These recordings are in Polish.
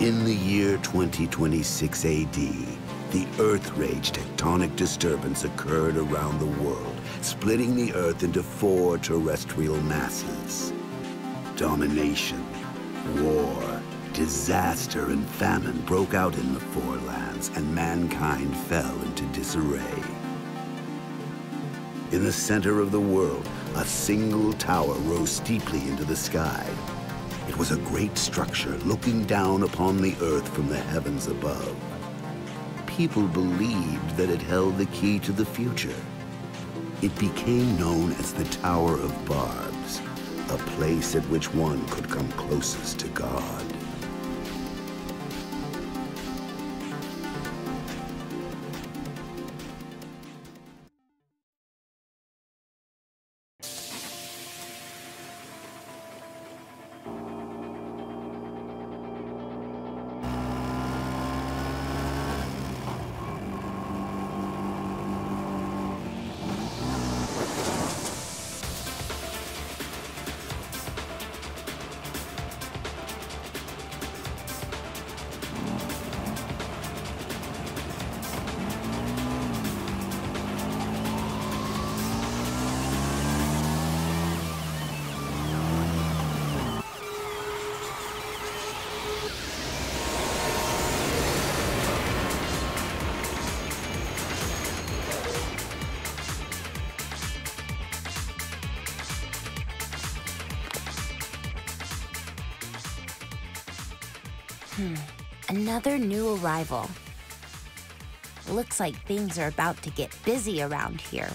In the year 2026 AD, the Earth Rage tectonic disturbance occurred around the world, splitting the Earth into four terrestrial masses. Domination, war, disaster, and famine broke out in the Four Lands, and mankind fell into disarray. In the center of the world, a single tower rose steeply into the sky. It was a great structure looking down upon the earth from the heavens above. People believed that it held the key to the future. It became known as the Tower of Barbs, a place at which one could come closest to God. Another new arrival. Looks like things are about to get busy around here.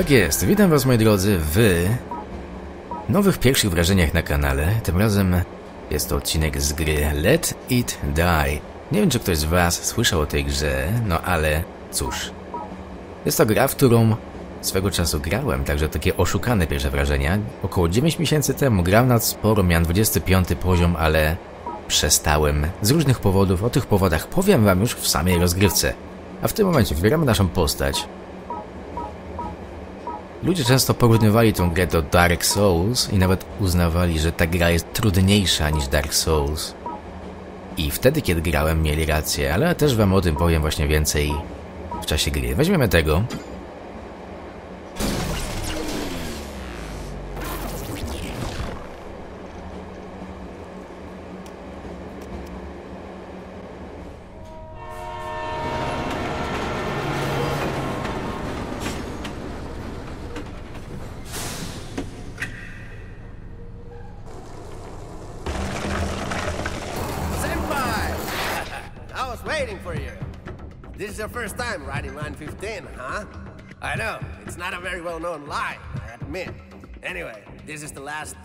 Tak jest, witam was moi drodzy w nowych pierwszych wrażeniach na kanale. Tym razem jest to odcinek z gry Let It Die. Nie wiem czy ktoś z was słyszał o tej grze, no ale cóż. Jest to gra, w którą swego czasu grałem, także takie oszukane pierwsze wrażenia. Około 9 miesięcy temu grałem nad sporo, miałem 25 poziom, ale przestałem z różnych powodów. O tych powodach powiem wam już w samej rozgrywce. A w tym momencie wybieramy naszą postać, Ludzie często porównywali tą grę do Dark Souls i nawet uznawali, że ta gra jest trudniejsza niż Dark Souls. I wtedy, kiedy grałem, mieli rację, ale też wam o tym powiem właśnie więcej w czasie gry. Weźmiemy tego. Very well-known line, I admit. Anyway, this is the last.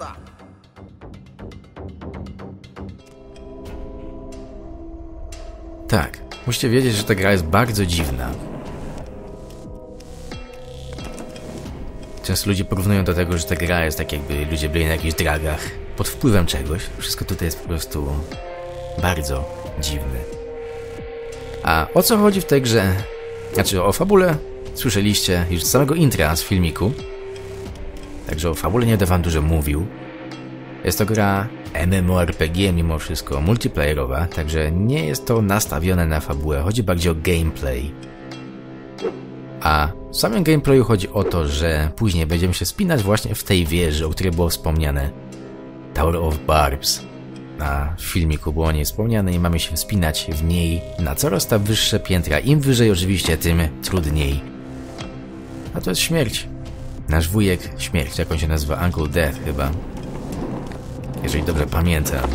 Tak, musicie wiedzieć, że ta gra jest bardzo dziwna. Często ludzie porównują do tego, że ta gra jest tak jakby ludzie byli na jakichś dragach pod wpływem czegoś. Wszystko tutaj jest po prostu bardzo dziwne. A o co chodzi w tej grze? Znaczy o fabule słyszeliście już z samego intra z filmiku. Także o fabule nie będę wam dużo mówił. Jest to gra MMORPG mimo wszystko, multiplayerowa, także nie jest to nastawione na fabułę, chodzi bardziej o gameplay. A w samym gameplayu chodzi o to, że później będziemy się spinać właśnie w tej wieży, o której było wspomniane. Tower of Barbs. Na filmiku było o niej wspomniane i mamy się wspinać w niej na coraz to wyższe piętra. Im wyżej oczywiście, tym trudniej. A to jest śmierć. Nasz wujek śmierć, jak on się nazywa? Uncle Death chyba. Jeżeli dobrze pamiętam.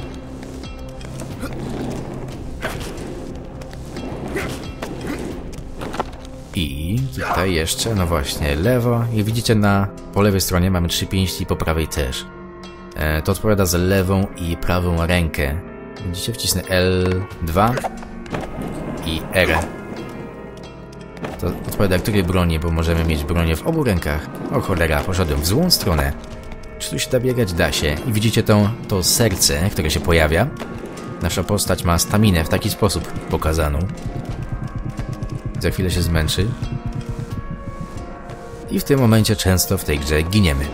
I tutaj jeszcze, no właśnie, lewo. I widzicie na po lewej stronie mamy trzy pięści, po prawej też. E, to odpowiada za lewą i prawą rękę. Widzicie, wcisnę L2 i R. To odpowiada której broni, bo możemy mieć bronię w obu rękach. O cholera, poszedłem w złą stronę. Czy tu się da biegać? Da się. I widzicie to, to serce, które się pojawia? Nasza postać ma staminę w taki sposób pokazaną. Za chwilę się zmęczy. I w tym momencie często w tej grze giniemy.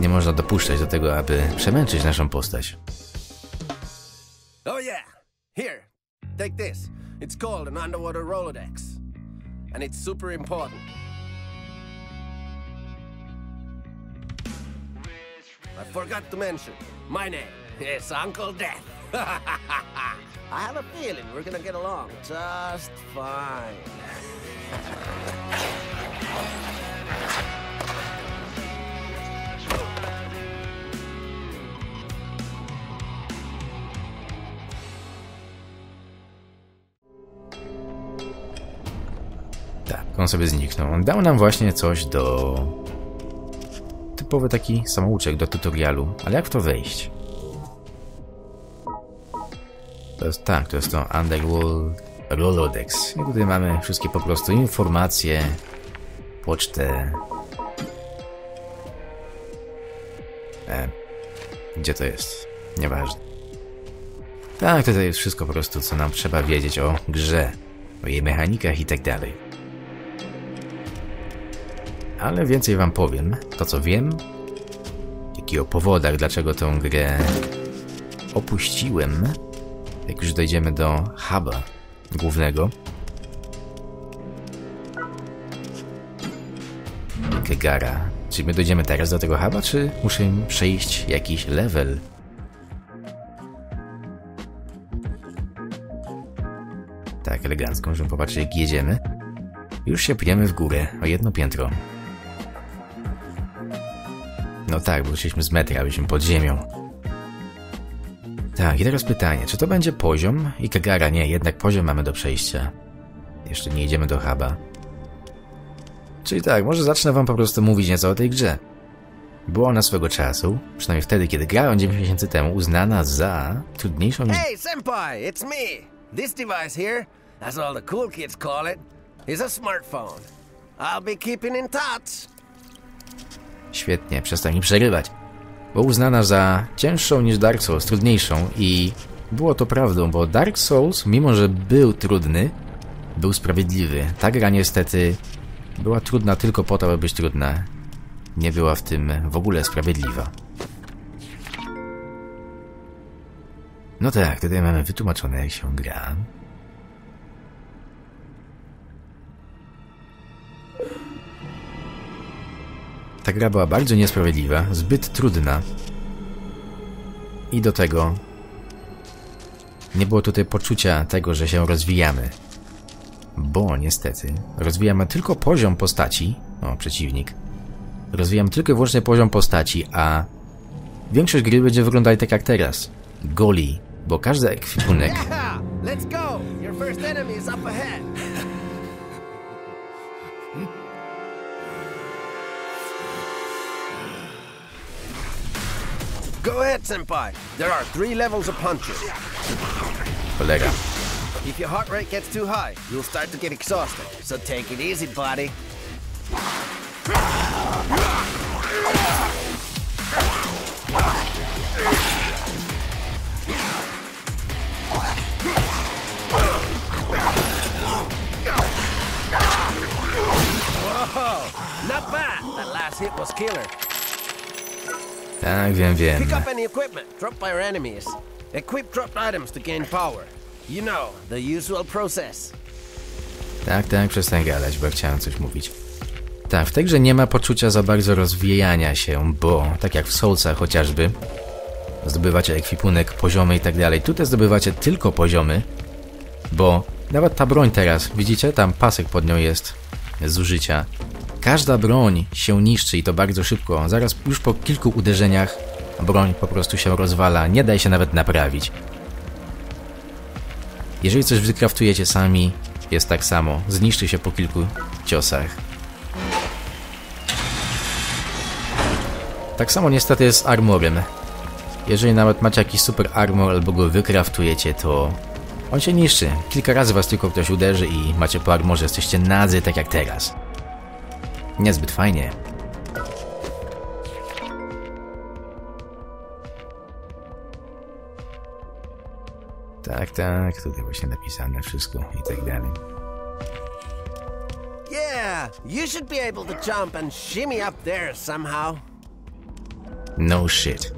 Nie można dopuszczać do tego, aby przemęczyć naszą postać. Oh yeah. Here, take this. It's called an underwater Rolodex. And it's super important. I forgot to mention my name. It's Uncle Death. I have a feeling we're gonna get along just fine. on sobie zniknął. Dał nam właśnie coś do... Typowy taki samouczek do tutorialu. Ale jak w to wejść? To jest, tak, to jest to Underworld Rolodex. I tutaj mamy wszystkie po prostu informacje, pocztę. E, gdzie to jest? Nieważne. Tak, tutaj jest wszystko po prostu, co nam trzeba wiedzieć o grze, o jej mechanikach i tak dalej. Ale więcej wam powiem. To co wiem, jak i o powodach, dlaczego tę grę opuściłem, jak już dojdziemy do huba głównego. Kegara. Czy my dojdziemy teraz do tego huba, czy muszę przejść jakiś level? Tak, elegancko, możemy popatrzeć jak jedziemy. Już się pniemy w górę, o jedno piętro. No tak, bo z metra, byliśmy pod ziemią. Tak, i teraz pytanie, czy to będzie poziom? I Kagara, nie, jednak poziom mamy do przejścia. Jeszcze nie idziemy do huba. Czyli tak, może zacznę wam po prostu mówić nieco o tej grze. Była ona swego czasu, przynajmniej wtedy, kiedy grałem 9 miesięcy temu, uznana za trudniejszą. Hey, Senpai, it's me. This device here, as all the cool kids call it, is a smartphone. I'll be keeping in touch. Świetnie, przestań mi przerywać. Bo uznana za cięższą niż Dark Souls, trudniejszą i było to prawdą, bo Dark Souls, mimo że był trudny, był sprawiedliwy. Ta gra niestety była trudna tylko po to, aby być trudna. Nie była w tym w ogóle sprawiedliwa. No tak, tutaj mamy wytłumaczone jak się gra. Ta gra była bardzo niesprawiedliwa, zbyt trudna. I do tego nie było tutaj poczucia tego, że się rozwijamy. Bo niestety rozwijamy tylko poziom postaci, o przeciwnik, rozwijamy tylko i wyłącznie poziom postaci, a większość gry będzie wyglądać tak jak teraz. Goli, bo każdy ekwipunek go. Your first enemy is up ahead. Ahead, Senpai. There are three levels of punches. kolega. If your heart rate gets too high, you'll start to get exhausted. So take it easy, buddy. Whoa, not bad. That last hit was killer. Tak, wiem, wiem. Pick up any equipment dropped by our enemies. Equip dropped items to gain power. You know, the usual process. Tak, tak, przestań gadać, bo chciałem coś mówić. Tak, w tej grze nie ma poczucia za bardzo rozwijania się, bo tak jak w Soulsach chociażby, zdobywacie ekwipunek, poziomy i tak dalej. Tutaj zdobywacie tylko poziomy, bo nawet ta broń teraz, widzicie, tam pasek pod nią jest zużycia. Każda broń się niszczy i to bardzo szybko. Zaraz już po kilku uderzeniach broń po prostu się rozwala, nie da się nawet naprawić. Jeżeli coś wykraftujecie sami, jest tak samo. Zniszczy się po kilku ciosach. Tak samo niestety jest z armorem. Jeżeli nawet macie jakiś super armor albo go wykraftujecie, to on się niszczy. Kilka razy was tylko ktoś uderzy i macie po armorze, jesteście nadzy tak jak teraz. Niezbyt fajnie. Tak, tak, tutaj właśnie napisane wszystko i tak dalej. Yeah, you should be able to jump and shimmy up there somehow. No shit.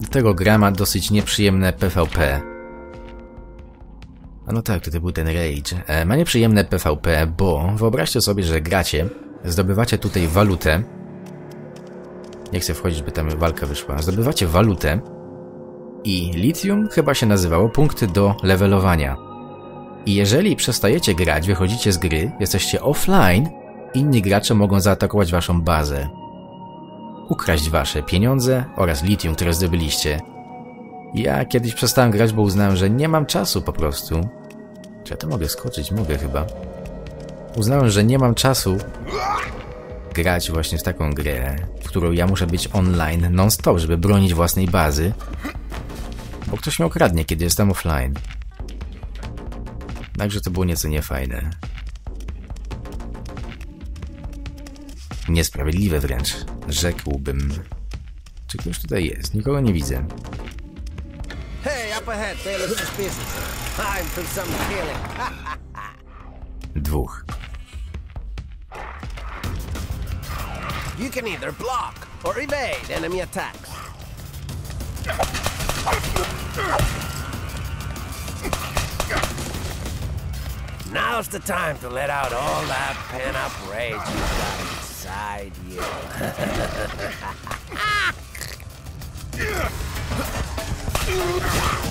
Do tego gra ma dosyć nieprzyjemne PvP. No tak, tutaj był ten Rage. E, ma nieprzyjemne PvP, bo wyobraźcie sobie, że gracie, zdobywacie tutaj walutę. Nie chcę wchodzić, by tam walka wyszła. Zdobywacie walutę i lithium chyba się nazywało punkty do levelowania. I jeżeli przestajecie grać, wychodzicie z gry, jesteście offline, inni gracze mogą zaatakować waszą bazę ukraść wasze pieniądze oraz litium, które zdobyliście. Ja kiedyś przestałem grać, bo uznałem, że nie mam czasu po prostu. Czy ja to mogę skoczyć? Mogę chyba. Uznałem, że nie mam czasu grać właśnie w taką grę, w którą ja muszę być online non-stop, żeby bronić własnej bazy, bo ktoś mnie okradnie, kiedy jestem offline. Także to było nieco niefajne. Niesprawiedliwe wręcz, rzekłbym. Czy ktoś tutaj jest? Nikogo nie widzę. Hey, up ahead, they look. Time for some killing. Dwóch. You can either block or evade enemy attacks. Now's the time to let out all that pent-up rage you've got inside you. Nice!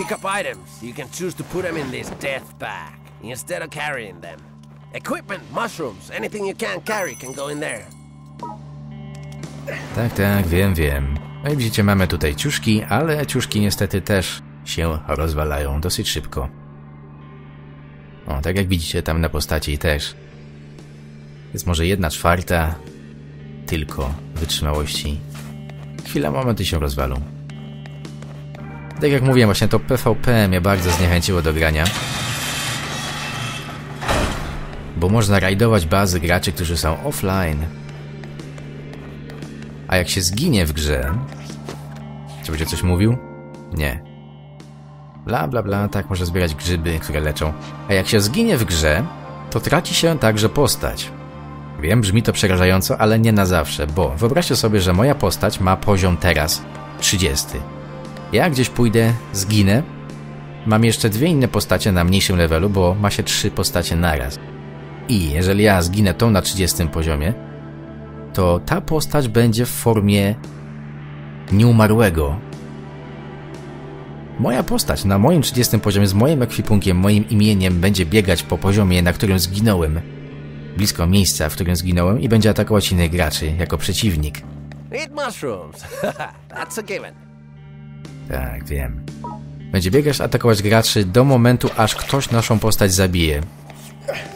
pick up items, you can choose to put them in this death instead of carrying them. Equipment, mushrooms, anything you can't carry can go in there. Tak, tak, wiem, wiem. No i widzicie, mamy tutaj ciuszki, ale ciuszki niestety też się rozwalają dosyć szybko. O, tak jak widzicie tam na postaci też. Jest może jedna czwarta tylko wytrzymałości. Chwila, moment i się rozwalą. Tak jak mówiłem, właśnie to PvP mnie bardzo zniechęciło do grania. Bo można rajdować bazy graczy, którzy są offline. A jak się zginie w grze... Czy będzie coś mówił? Nie. Bla bla bla, tak może zbierać grzyby, które leczą. A jak się zginie w grze, to traci się także postać. Wiem, brzmi to przerażająco, ale nie na zawsze, bo wyobraźcie sobie, że moja postać ma poziom teraz 30. Ja gdzieś pójdę, zginę. Mam jeszcze dwie inne postacie na mniejszym levelu, bo ma się trzy postacie naraz. I jeżeli ja zginę tą na 30 poziomie, to ta postać będzie w formie nieumarłego. Moja postać na moim 30 poziomie z moim ekwipunkiem, moim imieniem będzie biegać po poziomie, na którym zginąłem. Blisko miejsca, w którym zginąłem i będzie atakować innych graczy jako przeciwnik. Eat mushrooms. That's a given. Tak, wiem. Będzie biegać, atakować graczy do momentu, aż ktoś naszą postać zabije.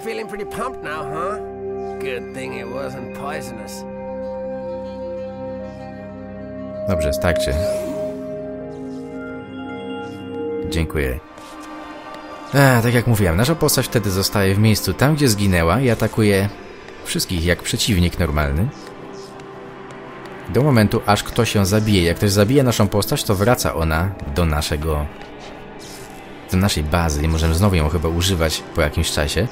Feeling pretty pumped now, huh? Good thing it wasn't poisonous. Dobrze, starczy. Dziękuję. A, tak jak mówiłem, nasza postać wtedy zostaje w miejscu tam, gdzie zginęła i atakuje wszystkich jak przeciwnik normalny. Do momentu, aż ktoś ją zabije. Jak ktoś zabije naszą postać, to wraca ona do naszego... do naszej bazy i możemy znowu ją chyba używać po jakimś czasie.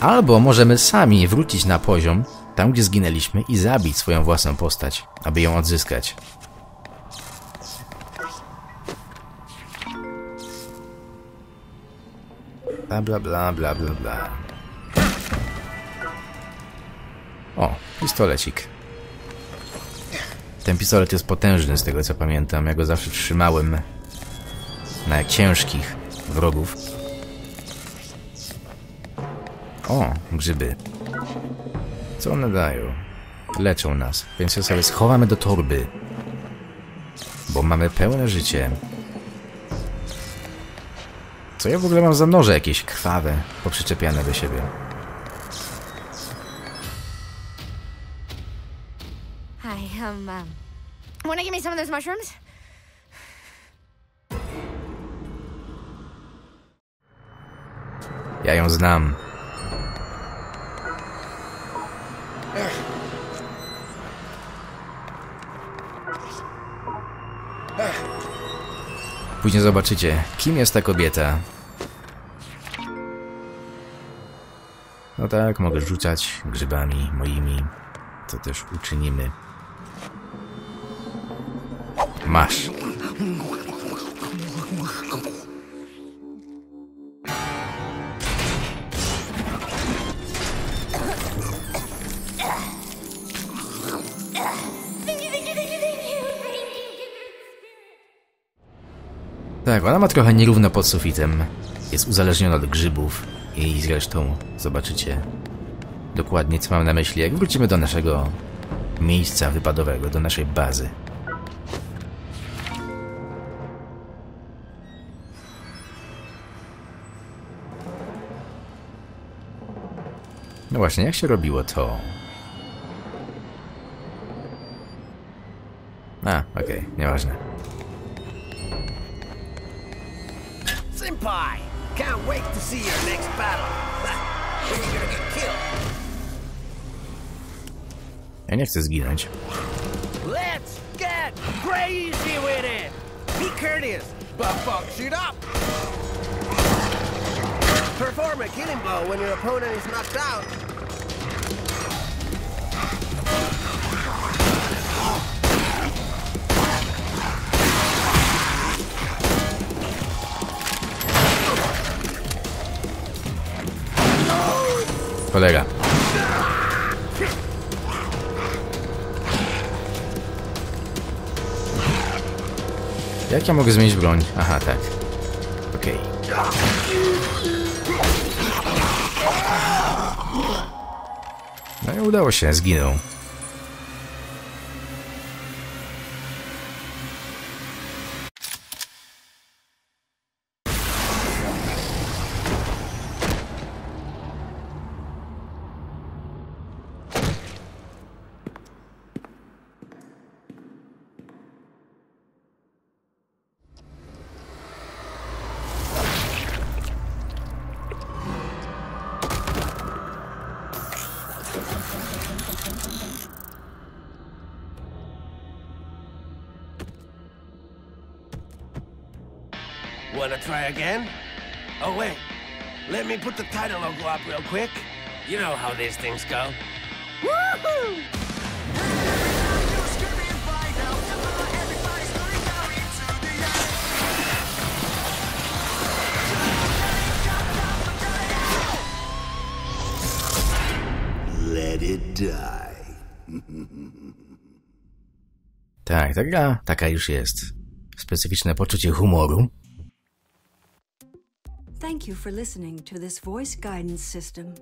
Albo możemy sami wrócić na poziom, tam gdzie zginęliśmy i zabić swoją własną postać, aby ją odzyskać. Bla, bla, bla, bla, bla, bla. O, pistolecik. Ten pistolet jest potężny z tego co pamiętam. Ja go zawsze trzymałem na ciężkich wrogów. O, grzyby. Co one dają? Leczą nas, więc je sobie schowamy do torby. Bo mamy pełne życie. Co ja w ogóle mam za noże jakieś krwawe, poprzyczepiane do siebie? Hi, um, um, wanna give me some of those mushrooms? Ja ją znam. Później zobaczycie, kim jest ta kobieta. No tak, mogę rzucać grzybami moimi. To też uczynimy. Masz. Tak, ona ma trochę nierówno pod sufitem. Jest uzależniona od grzybów i zresztą zobaczycie dokładnie co mam na myśli, jak wrócimy do naszego miejsca wypadowego, do naszej bazy. No właśnie, jak się robiło to? A, okej, nieważne. Senpai! Can't wait to see your next battle. You're gonna get killed. Ja nie chcę zginąć. Let's get crazy with it! Be courteous, but fuck shit up! Perform a killing blow when your opponent is knocked out. Kolega. Jak ja mogę zmienić broń? Aha, tak. Okej. No i udało się, zginął. Wanna try again? Oh, wait. Let me put the title logo up real quick. You know how these things go. Woohoo! Let it die. Tak, ta gra taka już jest. Specyficzne poczucie humoru. Thank you for listening to this voice guidance system.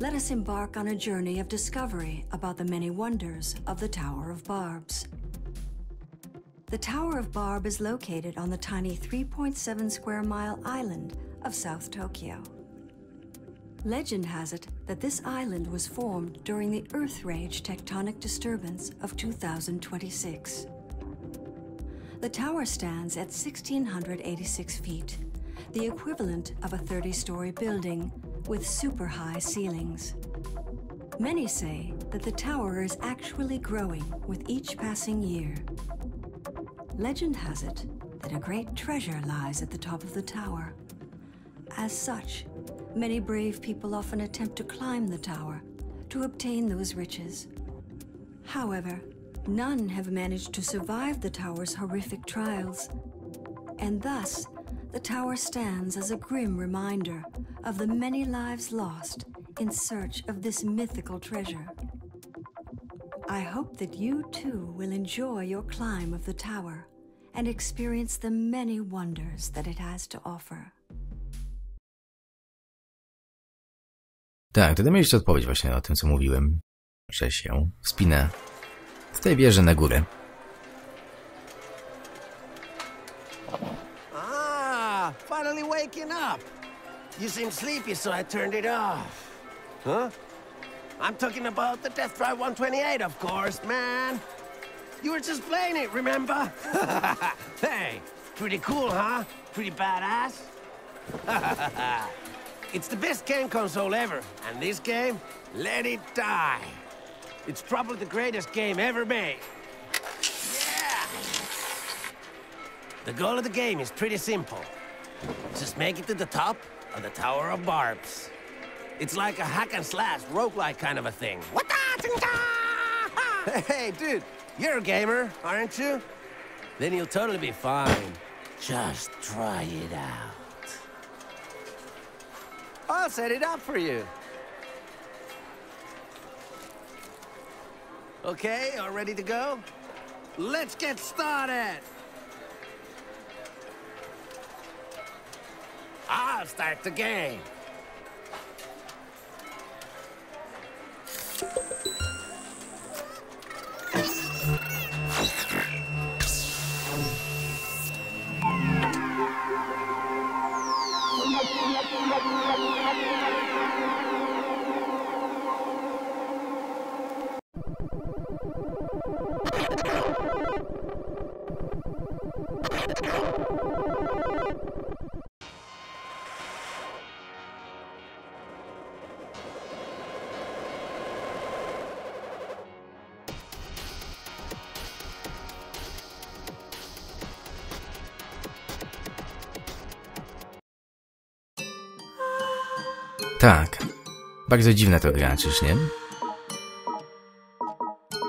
Let us embark on a journey of discovery about the many wonders of the Tower of Barbs. The Tower of Barb is located on the tiny 3.7 square mile island of South Tokyo. Legend has it that this island was formed during the Earth Rage tectonic disturbance of 2026. The tower stands at 1,686 feet, the equivalent of a 30 story building with super high ceilings. Many say that the tower is actually growing with each passing year. Legend has it that a great treasure lies at the top of the tower. As such, many brave people often attempt to climb the tower to obtain those riches. However, none have managed to survive the tower's horrific trials, and thus the tower stands as a grim reminder of the many lives lost in search of this mythical treasure. I hope that you too will enjoy your climb of the tower and experience the many wonders that it has to offer. Tak, tutaj mieliście odpowiedź właśnie o tym, co mówiłem, że się wspinę z tej wieży na górę. Waking up. You seem sleepy, so I turned it off. Huh? I'm talking about the Death Drive 128, of course, man. You were just playing it, remember? hey, pretty cool, huh? Pretty badass? it's the best game console ever, and this game, let it die. It's probably the greatest game ever made. Yeah! The goal of the game is pretty simple. Just make it to the top of the Tower of Barbs. It's like a hack and slash, roguelike kind of a thing. What the? Hey, dude, you're a gamer, aren't you? Then you'll totally be fine. Just try it out. I'll set it up for you. Okay, all ready to go? Let's get started! I'll start the game. Tak. Bardzo dziwne to gra, czyż nie?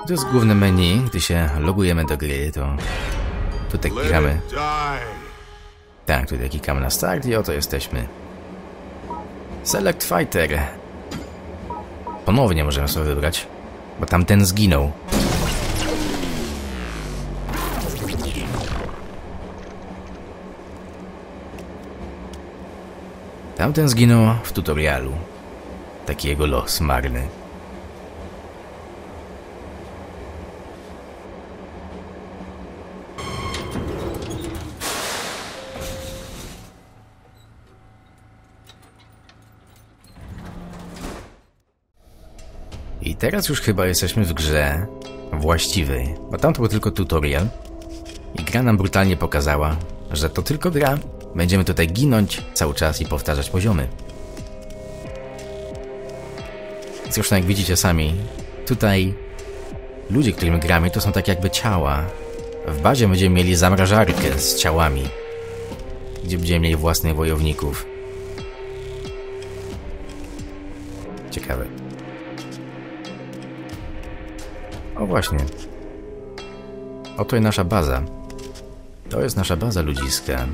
To jest główne menu, gdy się logujemy do gry, to tutaj klikamy. Tak, tutaj klikamy na start i oto jesteśmy. Select Fighter. Ponownie możemy sobie wybrać, bo tamten zginął. Tamten zginął w tutorialu. Taki jego los marny. I teraz już chyba jesteśmy w grze właściwej, bo tam to był tylko tutorial i gra nam brutalnie pokazała, że to tylko gra, będziemy tutaj ginąć cały czas i powtarzać poziomy. Zresztą jak widzicie sami, tutaj ludzie, którymi gramy, to są tak jakby ciała. W bazie będziemy mieli zamrażarkę z ciałami, gdzie będziemy mieli własnych wojowników. Ciekawe. O właśnie. Oto jest nasza baza. To jest nasza baza ludziska.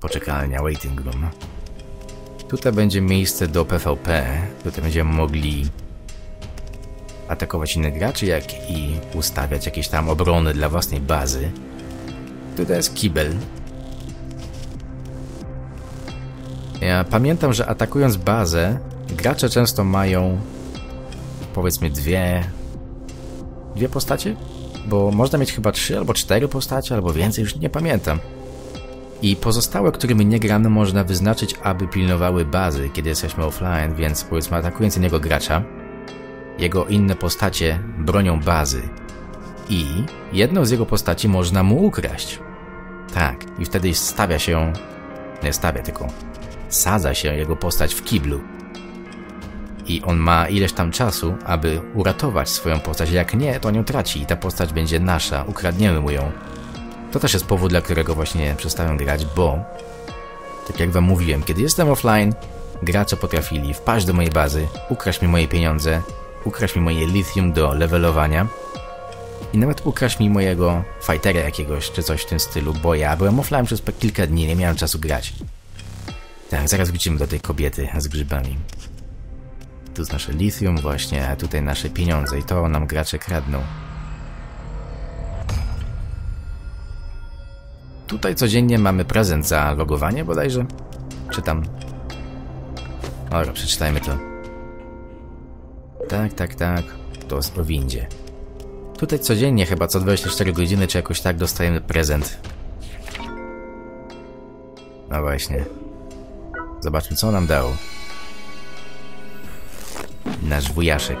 Poczekalnia, waiting room. Tutaj będzie miejsce do PvP. Tutaj będziemy mogli atakować innych graczy, jak i ustawiać jakieś tam obrony dla własnej bazy. Tutaj jest kibel. Ja pamiętam, że atakując bazę, gracze często mają powiedzmy dwie dwie postacie? Bo można mieć chyba trzy albo cztery postacie, albo więcej, już nie pamiętam. I pozostałe, którymi nie gramy, można wyznaczyć, aby pilnowały bazy, kiedy jesteśmy offline, więc powiedzmy atakując innego gracza, jego inne postacie bronią bazy. I jedną z jego postaci można mu ukraść. Tak, i wtedy stawia się, nie stawia, tylko sadza się jego postać w kiblu. I on ma ileś tam czasu, aby uratować swoją postać. Jak nie, to nią traci i ta postać będzie nasza, ukradniemy mu ją. To też jest powód, dla którego właśnie przestałem grać, bo tak jak wam mówiłem, kiedy jestem offline, gracze potrafili wpaść do mojej bazy, ukraść mi moje pieniądze, ukraść mi moje lithium do levelowania i nawet ukraść mi mojego fightera jakiegoś, czy coś w tym stylu, bo ja byłem offline przez kilka dni, nie miałem czasu grać. Tak, zaraz wrócimy do tej kobiety z grzybami. Tu jest nasze lithium właśnie, a tutaj nasze pieniądze i to nam gracze kradną. Tutaj codziennie mamy prezent za logowanie bodajże. Czytam. Dobra, przeczytajmy to. Tak, tak, tak. To jest o windzie. Tutaj codziennie, chyba co 24 godziny, czy jakoś tak dostajemy prezent. No właśnie. Zobaczmy, co nam dał. Nasz wujaszek.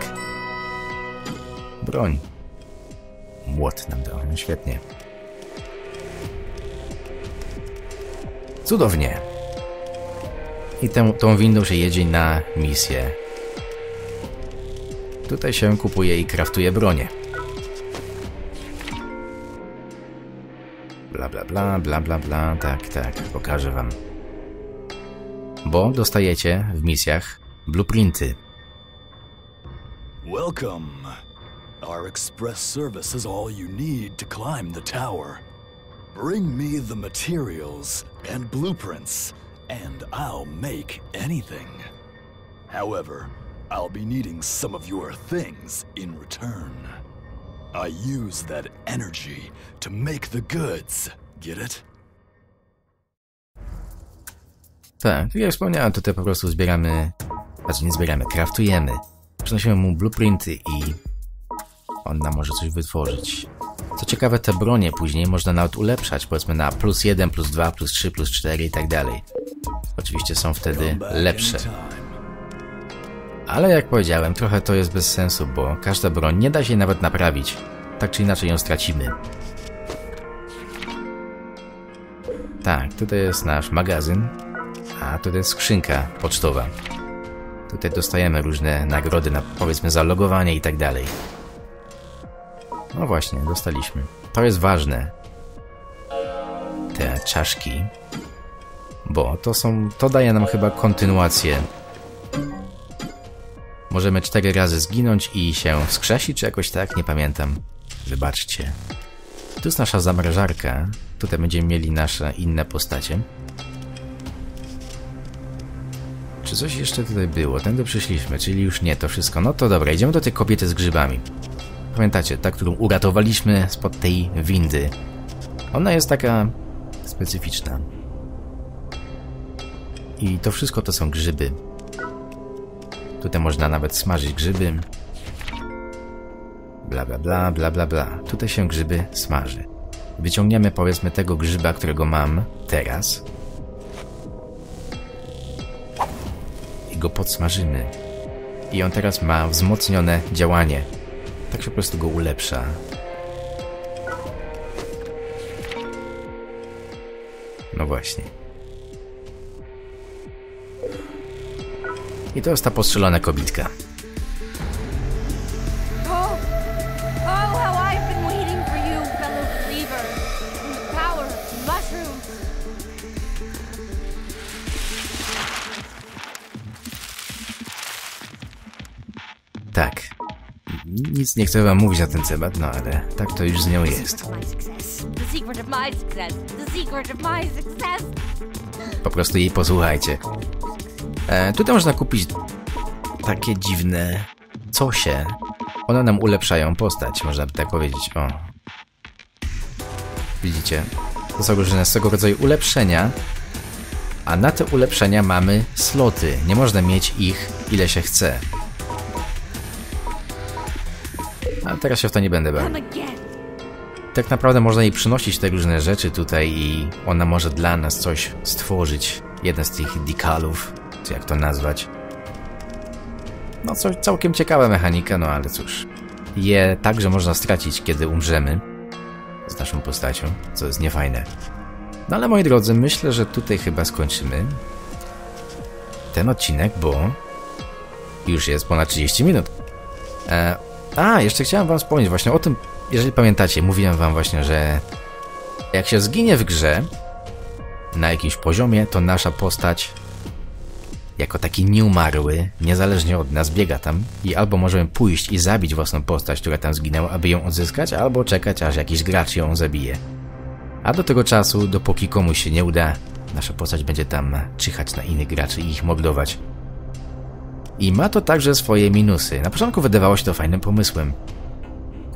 Broń. Młot nam dał. No świetnie. Cudownie. I tę, tą windą się jedzie na misję. Tutaj się kupuje i kraftuje bronię. Bla bla bla, bla bla bla, tak, tak, pokażę wam. Bo dostajecie w misjach blueprinty. Welcome. Our express service is all you need to climb the tower. Bring me the materials and blueprints, and I'll make anything. However, I'll be needing some of your things in return. I use that energy to make the goods. Get it? Tak, jak wspomniałem, tutaj po prostu zbieramy, znaczy nie zbieramy, kraftujemy. Przynosimy mu blueprinty i on nam może coś wytworzyć. Co ciekawe, te bronie później można nawet ulepszać, powiedzmy na plus 1, plus 2, plus 3, plus 4 i tak dalej. Oczywiście są wtedy lepsze. Ale jak powiedziałem, trochę to jest bez sensu, bo każda broń nie da się nawet naprawić. Tak czy inaczej ją stracimy. Tak, tutaj jest nasz magazyn, a tutaj jest skrzynka pocztowa. Tutaj dostajemy różne nagrody na powiedzmy zalogowanie i tak dalej. No właśnie, dostaliśmy. To jest ważne. Te czaszki. Bo to są. To daje nam chyba kontynuację Możemy cztery razy zginąć i się wskrzesić, czy jakoś tak, nie pamiętam. Wybaczcie. Tu jest nasza zamrażarka. Tutaj będziemy mieli nasze inne postacie. Czy coś jeszcze tutaj było? Tędy przyszliśmy, czyli już nie, to wszystko. No to dobra, idziemy do tej kobiety z grzybami. Pamiętacie, ta, którą uratowaliśmy spod tej windy. Ona jest taka specyficzna. I to wszystko to są grzyby. Tutaj można nawet smażyć grzyby. Bla bla bla, bla bla bla. Tutaj się grzyby smaży. Wyciągniemy powiedzmy tego grzyba, którego mam teraz. I go podsmażymy. I on teraz ma wzmocnione działanie. Tak się po prostu go ulepsza. No właśnie. I to jest ta postrzelona kobitka. Nic nie chcę wam mówić na ten temat, no ale tak to już z nią jest. Po prostu jej posłuchajcie. E, tutaj można kupić takie dziwne cosie. One nam ulepszają postać, można by tak powiedzieć. O. Widzicie? To są różne z tego rodzaju ulepszenia. A na te ulepszenia mamy sloty. Nie można mieć ich ile się chce. Ale teraz się w to nie będę bawił. Tak naprawdę można jej przynosić te różne rzeczy tutaj i ona może dla nas coś stworzyć. Jeden z tych dekalów, czy jak to nazwać. No co, całkiem ciekawa mechanika, no ale cóż. Je także można stracić, kiedy umrzemy z naszą postacią, co jest niefajne. No ale moi drodzy, myślę, że tutaj chyba skończymy ten odcinek, bo już jest ponad 30 minut. E, a, jeszcze chciałem wam wspomnieć właśnie o tym, jeżeli pamiętacie, mówiłem wam właśnie, że jak się zginie w grze na jakimś poziomie, to nasza postać jako taki nieumarły, niezależnie od nas, biega tam i albo możemy pójść i zabić własną postać, która tam zginęła, aby ją odzyskać, albo czekać, aż jakiś gracz ją zabije. A do tego czasu, dopóki komuś się nie uda, nasza postać będzie tam czyhać na innych graczy i ich mordować. I ma to także swoje minusy. Na początku wydawało się to fajnym pomysłem,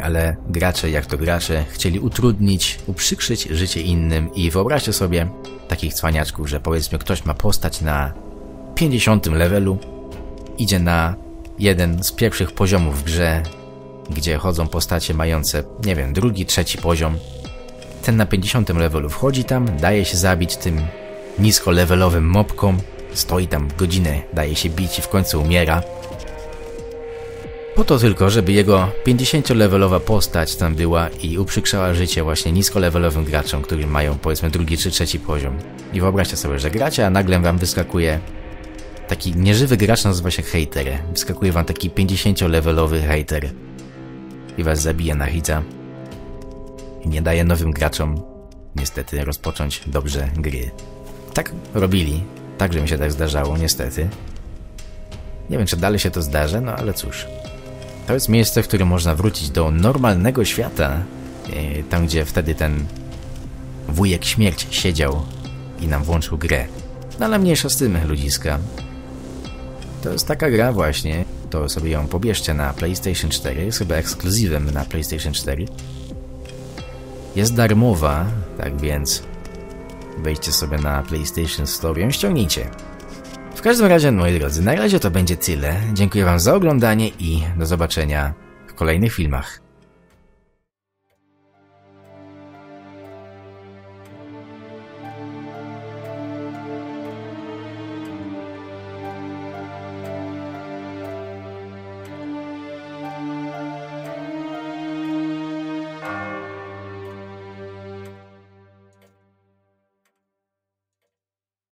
ale gracze, jak to gracze, chcieli utrudnić, uprzykrzyć życie innym i wyobraźcie sobie takich cwaniaczków, że powiedzmy ktoś ma postać na 50 levelu, idzie na jeden z pierwszych poziomów w grze, gdzie chodzą postacie mające, nie wiem, drugi, trzeci poziom. Ten na 50 levelu wchodzi tam, daje się zabić tym nisko levelowym mobkom, stoi tam godzinę, daje się bić i w końcu umiera. Po to tylko, żeby jego 50-levelowa postać tam była i uprzykrzała życie właśnie nisko-levelowym graczom, którzy mają powiedzmy drugi czy trzeci poziom. I wyobraźcie sobie, że gracie, a nagle wam wyskakuje taki nieżywy gracz, nazywa się hater. Wyskakuje wam taki 50-levelowy hater i was zabija na hita. I nie daje nowym graczom niestety rozpocząć dobrze gry. Tak robili. Także mi się tak zdarzało, niestety. Nie wiem, czy dalej się to zdarzy, no ale cóż. To jest miejsce, w którym można wrócić do normalnego świata. e, Tam, gdzie wtedy ten wujek śmierć siedział i nam włączył grę. No ale mniejsza z tym, ludziska. To jest taka gra właśnie. To sobie ją pobierzcie na PlayStation 4. Jest chyba ekskluzywem na PlayStation 4. Jest darmowa, tak więc wejdźcie sobie na PlayStation Store i ściągnijcie. W każdym razie, moi drodzy, na razie to będzie tyle. Dziękuję Wam za oglądanie i do zobaczenia w kolejnych filmach.